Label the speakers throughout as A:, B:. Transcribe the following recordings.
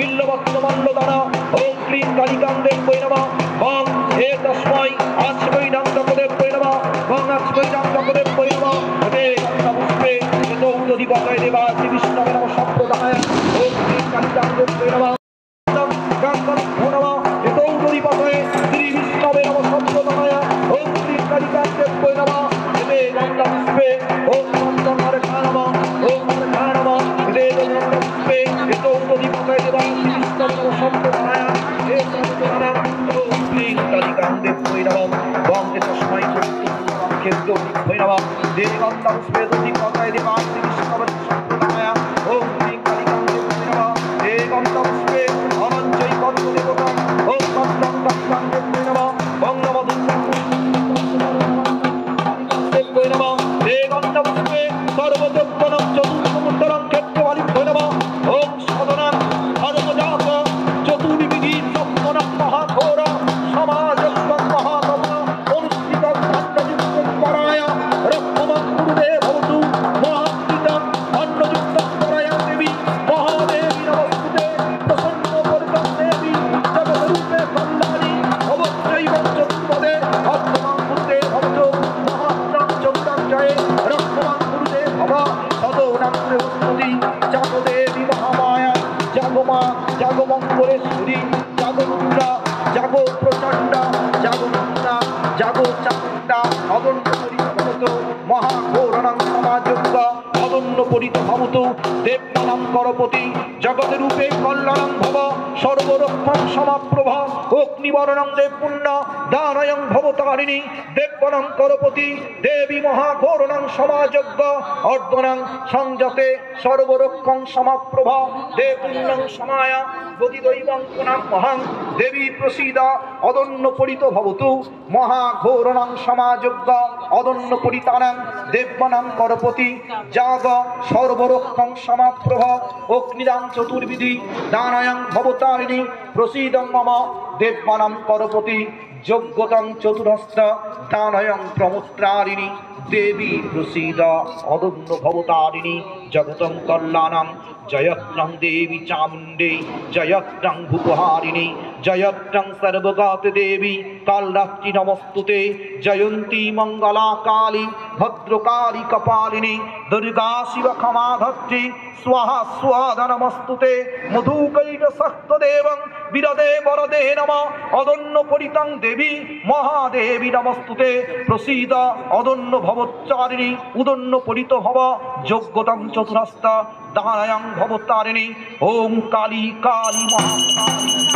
A: বিল্লবত্তমল্ল দ্বারা অগ্রিম ক্লিং কালিকান্দের বৈনমা বং এ তস্মৈ আশ্রয় নাম ওম অগ্নিবরণং দেব পুণ্য দানয়ং ভবতারিণী দেবনং করপতি, দেবী মহাঘোরণং সমাযজ্ঞ অর্ধনাং সংযতে সর্বরক্ষণ সমাপ্রভা, দেবপুণ্যং সমায়া গতিদৈবং পুনাম মহাং। দেবী প্রসীদ অদন্য পরিত ভবতু মহাঘোরণং সমাযজ্ঞ অদন্য পরিতানাং দেবনাং করপতি জাগ সর্বরক্ষং সমাপ্রভ, অগ্নিদান চতুর্বিধি দানায়ং ভবতারিণী, প্রসীদং মম দেবনাং করপতি যোগ্যতং চতুরস্ত দানয়ং প্রমুত্রারিণী, দেবী প্রসীদ অদন্য ভবতারিণী। জগতং কল্যাণং জয়ত্রং দেবী চামুণ্ডে জয়ত্রং ভূপহারিণী জয়ত্রং সর্বগাত দেবী কালরাত্রি নমস্তুতে জয়ন্তী মঙ্গলা কালী ভদ্রকালী কপালিনী দুর্গা শিব ক্ষমাধত্রী স্বাহা স্বাধা নমস্তুতে মধুকৈট সক্তদেবং বিরদে বরদে নম অদন্য পরিতং দেবী মহাদেবী নমস্তুতে প্রসীদ অদন্য ভবচ্চারিণী উদন্য পরিত ভব যোগ্যতং চতুরস্ত দাঁড়ায়াং ভবতারিণী। ওম কালী কালী মহাকালী।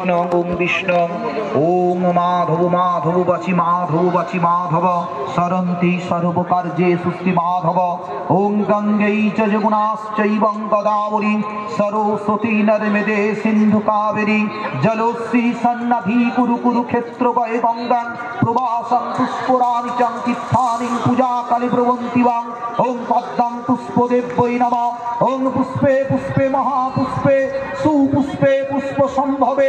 A: কৃষ্ণ, ওম বিষ্ণু, ওম মাধব মাধব, বাচি মাধব বাচি মাধব, সরন্তি সর্বকার্যে সুশ্রী মাধব, ওম গঙ্গৈ চ যমুনাশ্চৈবং গদাবরী, সরস্বতী নর্মেদে সিন্ধু কাবেরী, জলশ্রী সন্নধি কুরু কুরু ক্ষেত্র বয়ে গঙ্গাং প্রবাসং পুষ্পরাণি চং তীর্থানি পূজা কালী প্রবন্তি বাং, ওম পদ্মং পুষ্পদেব্যৈ নম, ওম পুষ্পে পুষ্পে মহাপুষ্পে, সুপুষ্পে পুষ্প সম্ভবে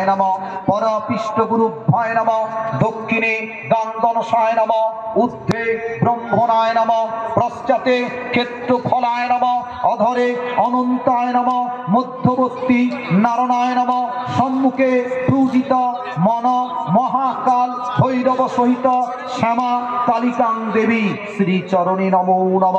A: গুরুভ্যয় নম পরপিষ্ট ভয় নম দক্ষিণে গাঙ্গনশায় নম ঊর্ধ্বে ব্রহ্মণায় নম পশ্চাতে ক্ষেত্রফলায় নম অধরে অনন্তায় নম, মধ্যবর্তী নারণায় নম, সম্মুখে পূজিত মন মহাকাল ভৈরব সহিত শ্যামা কালিকাং দেবী। শ্রীচরণে নমো নম।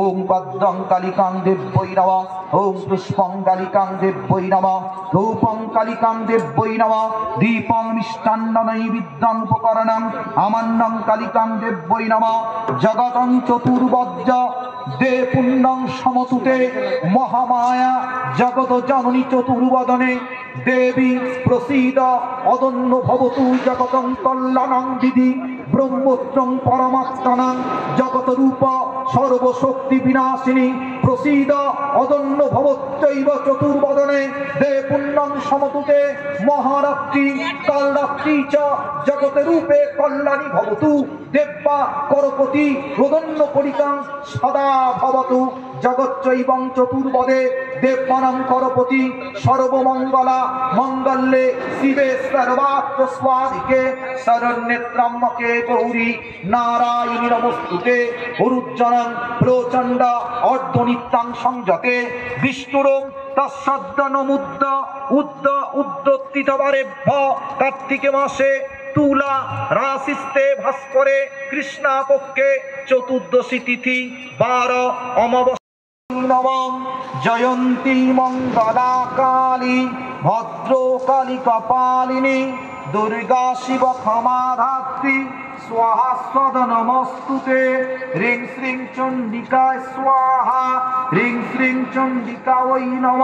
A: ওম পদ্মং কালিকাং দেব্যই নম। ওম পুষ্পং কালিকাং দেব্যই নম। ধূপং কালিকাং দেব্যই নম। দীপং মিষ্টান্ন নৈবিদ্যং উপকরণং আমান্নং কালিকাং দেব্যই নম। জগতং চতুর্বজ্জ দে পুণ্যং সমতুতে মহামায়া জগত জননী চতুর্বদনে দেবী প্রসীদ অদন্য ভবতু জগতং কল্যাণং বিধি ব্রহ্মোত্তং পরমাত্মনাং জগত রূপ সর্বশক্তি বিনাশিনী প্রসীদ অদন্য ভবত্যৈব চতুর্বদনে। দে পুণ্যং সমতুতে মহারাত্রি, কালরাত্রি চ জগতে রূপে কল্যাণী ভবতু। দেব্যা করপতি রোদন্য করিকাং সদা ভবতু। জগচ্চৈবং চতুর্বদে দেবানাং করপতি সর্বমঙ্গলা মঙ্গলে শিবে সর্বাত্ম স্বাদিকে শরণ্যত্রম্যকে গৌরী নারায়ণী নমস্তুতে। অরুজ্জনং প্রচণ্ড অর্ধনিত্যাং সংযতে। বিষ্ণুরং তৎসদ্দনমুদ্দ উদ্দ উদ্যোত্তিতবারেভ্য কার্তিকে মাসে তুলা রাশিস্তে ভাস্করে কৃষ্ণাপক্ষে চতুর্দশী তিথি বার অমাবস্যা। নবম জয়ন্তী মঙ্গলা কালী ভদ্রকালী কপালিনী দুর্গা শিব ক্ষমা ধাত্রী স্বাহা স্বদ নমস্তুতে রিং শ্রীং চণ্ডিকায় স্বাহা। রিং শ্রীং চণ্ডিকা ওই নম।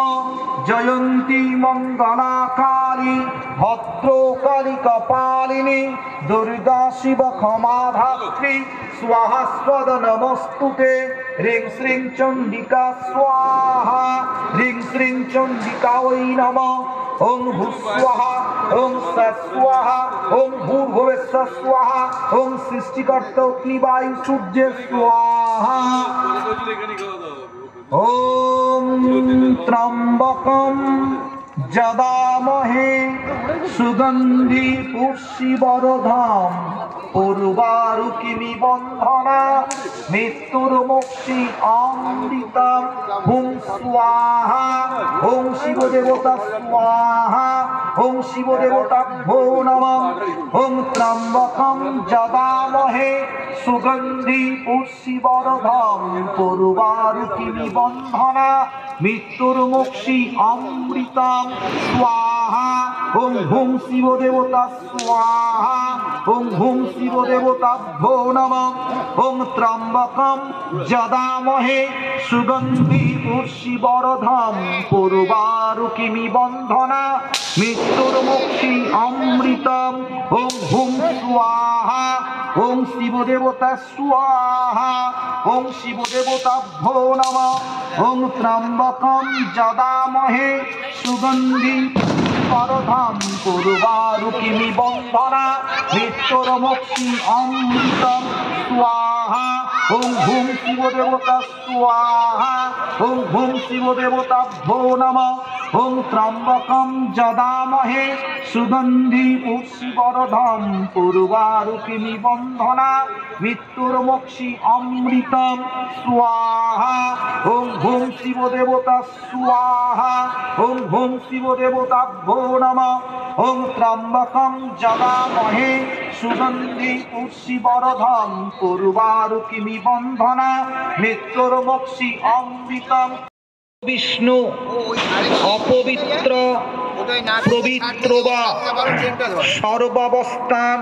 A: জয়ন্তী মঙ্গলা কালী ভদ্রকালী কপালিনী। দুর্গা শিব ক্ষমা ধাত্রী স্বাহা স্বদ নমস্তুতে রিং শ্রীং চণ্ডিকা স্বাহা। রিং শ্রীং চণ্ডিকা ওই সৃষ্টিকর্তা অগ্নিবায়ু সূর্যের স্বাহা ওম ত্রম্বকম যদামহে সুগন্ধি পুষ্যিবরধাম পূর্বারুকিমি বন্ধনা, মৃত্যুর মুক্তি অমৃতম হুম স্বাহা ওম শিব দেবতা স্বাহা ওম শিব দেবতা ভো নম ওম ত্রম্বকম যদামহে সুগন্ধি পুষ্যিবরধাম পূর্বারুকিমি বন্ধনা, মৃত্যুর মুক্তি অমৃতম স্বাহা ওম হুম শিব দেবতা স্বাহা ওম হুম শিব দেবতা ভো নম ওম ত্রম্বকম যদামহে সুগন্ধি পুষ্যিবরধাম পূর্বারুকিমি বন্ধনা মৃত্যুর মুক্তি অমৃতম। ওম হুম স্বাহা ওম শিব দেবতা স্বাহা ওম শিব দেবতা ভো নম ওম ত্রম্বকম যদামহে সুগন্ধি পরধাম পূর্বারুকিমি বন্ধনা মৃত্যুর মুক্তি অমৃতম স্বাহা। হুম শিব দেবতা স্বাহা, হুম শিব দেবতা ভো নম ওম ত্রম্বকম যদামহে সুগন্ধি পুষ্পরধম পূর্বারুকিমি বন্ধনা, মৃত্যুর মুক্ষি অমৃতম স্বাহা, হুম শিব দেবতা স্বাহা, হুম শিব দেবতা ভো নম ওম ত্রম্বকম যদামহে সুগন্ধি পুষ্পরধম পূর্বারুকিমি বন্ধনা, মৃত্যুর মুক্ষি অমৃতম। বিষ্ণু, অপবিত্র পবিত্র বা সর্বাবস্থান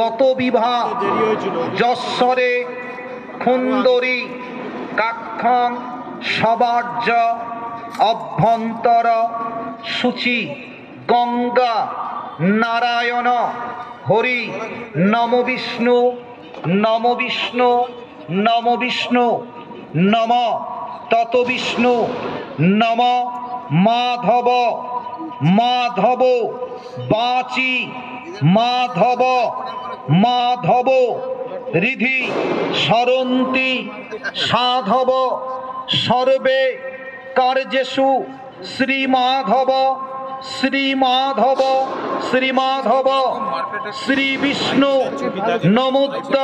A: গত বিবাহ যশ্বরে, খুন্দরী, কাক্ষং, সবার্য, অভ্যন্তর, সূচি, গঙ্গা, নারায়ণ। হরি নম বিষ্ণু নম বিষ্ণু নম বিষ্ণু, নম তত বিষ্ণু, নম মাধব মাধব বাচি, মাধব মাধব রিধি সরন্তি সাধব, সর্বে কার্যেষু শ্রীমাধব শ্রী মাধব শ্রী মাধব শ্রী বিষ্ণু নমুদ্দ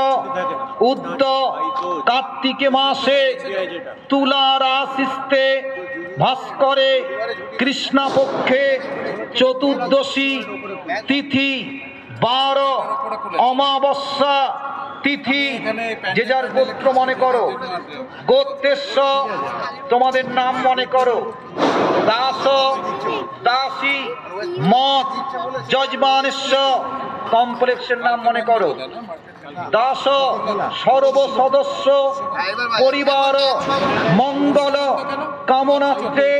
A: উদ্দ কার্তিকে মাসে তুলা রাশিস্তে ভাস্করে, কৃষ্ণপক্ষে, চতুর্দশী তিথি, বারো, অমাবস্যা তিথি, যে যার গোত্র মনে করো, গোত্রেশ্ব তোমাদের নাম মনে করো, দাস, দাসী, মত, যজমানেশ্ব, কমপ্লেক্সের নাম মনে করো, দাস সর্ব সদস্য পরিবার, মঙ্গল, কামনার্থে,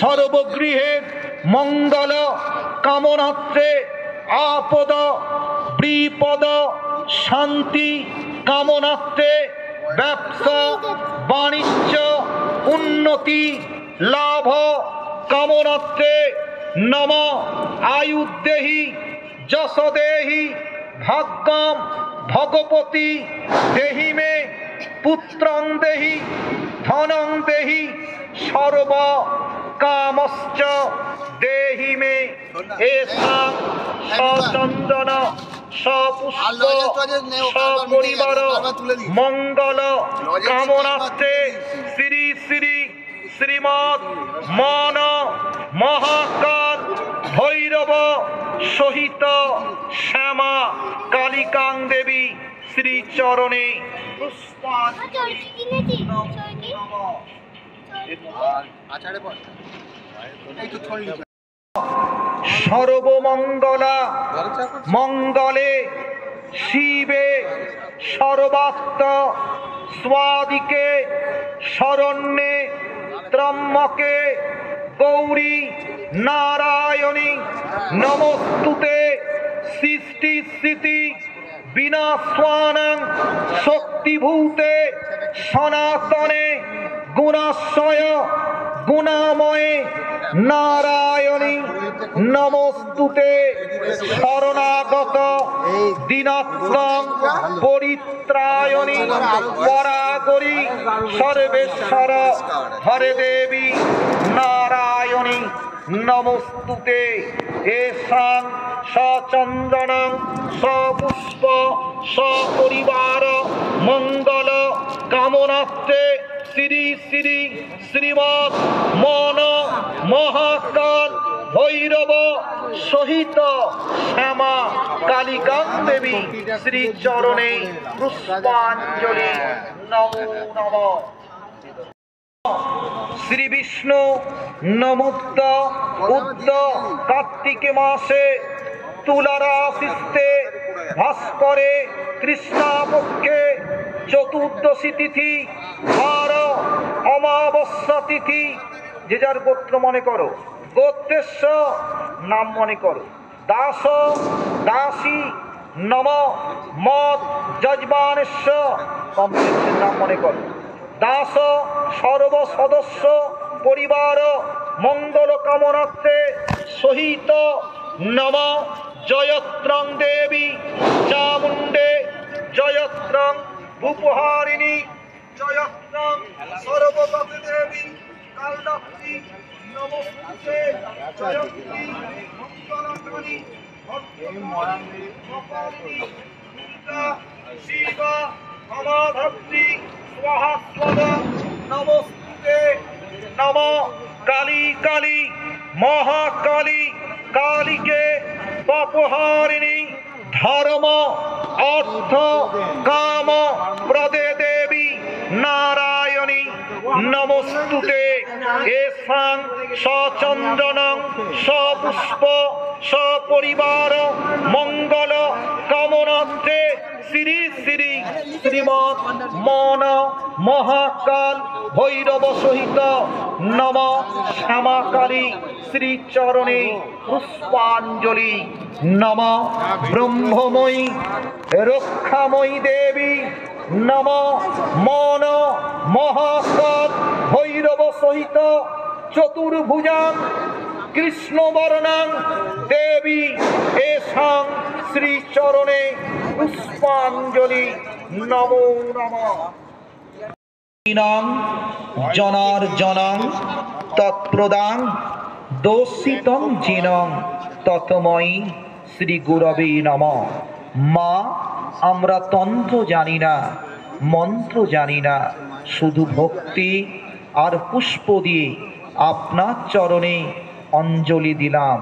A: সর্বগৃহে, মঙ্গল, কামনার্থে, আপদ, বিপদ শান্তি কামনার্থে ব্যবসা বাণিজ্য উন্নতি লাভ কামনার্থে নম আয়ুদেহি যশদেহি ভাগ্যম ভগবতী দেহি মে পুত্রং দেহি ধনং দেহি সর্ব কামশ্চ দেহি মে। এষাং সচন্দন। সপরিবার মঙ্গল কামনার্থে শ্রী শ্রী শ্রীমৎ মন মহাকাল ভৈরব সহিত শ্যামা কালিকাং দেবী শ্রীচরণে
B: আচারে পর এই তো ছড়ি
A: সর্বমঙ্গলা, মঙ্গলে শিবে সর্বাত্ম স্বাদিকে শরণ্যে ত্রম্বকে গৌরী নারায়ণী, নমস্তুতে সৃষ্টি স্থিতি বিনাশানং শক্তিভূতে সনাতনে গুণাশ্রয়, গুণাময়ে নারায়ণী, নমস্তুতে শরণাগত দীনাত্মং পরিত্রায়ণী, পরাগরি সর্বেশ্বর হরে দেবী নারায়ণী, নমস্তুতে এষাং সচন্দনং সপুষ্প সপরিবার মঙ্গল কামনার্থে শ্রী শ্রী শ্রীমৎ মন মহাকাল ভৈরব সহিত শ্যামা কালিকা দেবী শ্রীচরণে পুষ্পাঞ্জলি। নমো নমঃ। শ্রী বিষ্ণু নমুক্ত উদ্দ কার্তিকে মাসে তুলারাশিস্তে ভাস্করে কৃষ্ণাপক্ষে চতুর্দশী তিথি আর অমাবস্যা তিথি, যে যার গোত্র মনে করো, গোত্রেশ্ব নাম মনে করো, দাস, দাসী, নম, মদ, যজমানেশ্ব কমপ্লেক্সের নাম মনে করো, দাস সর্ব সদস্য পরিবার, মঙ্গল কামনার্থে সহিত নম, জয়ত্রং দেবী, চামুণ্ডে জয়ত্রং ভূপহারিণী জয়ত্রং সর্বগত দেবী কালদাত্রী নমস্তে জয়ত্রী ভদ্রকালী কপালিনী দুর্গা শিবা ক্ষমাধত্রী স্বাহাস্বদ নমস্তে নম কালী কালী, মহাকালী কালীকে পাপহারিণী। ধর্ম অর্থ কাম প্রদে দেবী নারায়ণী নমস্তুতে এসাং সচন্দনং, সপুষ্প, সপরিবার, মঙ্গল কামনার্থে শ্রী শ্রী শ্রীমৎ মন মহাকাল ভৈরব সহিত নম শ্যামাকালী শ্রীচরণে পুষ্পাঞ্জলি। নম ব্রহ্মময়ী, রক্ষাময়ী দেবী, নম মন মহাকাল ভৈরব সহিত চতুর্ভুজাং কৃষ্ণবর্ণাং দেবী এসাং শ্রীচরণে পুষ্পাঞ্জলি। নমো নমঃ। জনার্জনাং, তৎপ্রদাং দোষিতং জেনং। ততময়ী শ্রী গুরবে নম। মা, আমরা তন্ত্র জানি না। মন্ত্র জানি না, শুধু ভক্তি আর পুষ্প দিয়ে আপনার চরণে অঞ্জলি দিলাম।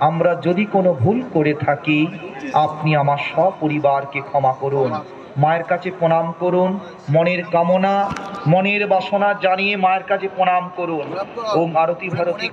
A: আমরা যদি কোনো ভুল করে থাকি, আপনি আমার সপরিবারকে ক্ষমা করুন। মায়ের কাছে প্রণাম করুন, মনের কামনা, মনের বাসনা জানিয়ে মায়ের কাছে প্রণাম করুন। ওম আরতি ভারতী